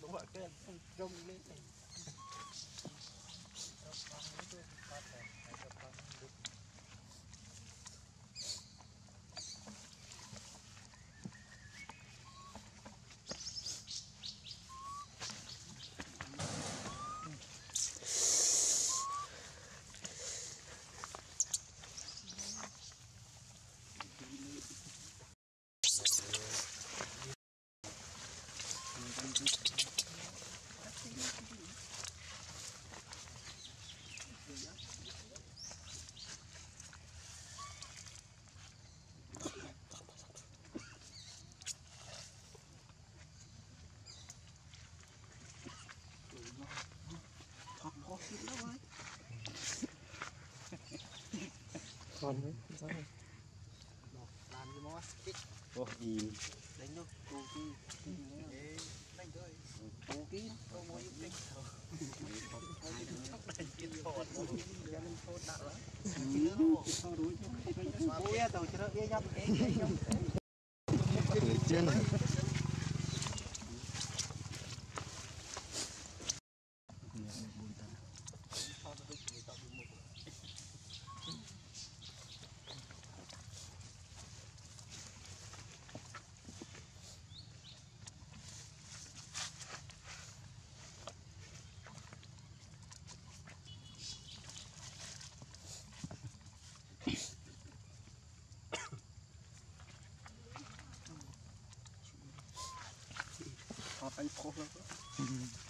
đúng rồi cái trông lên còn đấy sao làm cái món kích ô im ដាក់ឡើងចូលរួចទៅជ្រើវាយ៉ាប់អេខ្ញុំ Einfach einfrochen.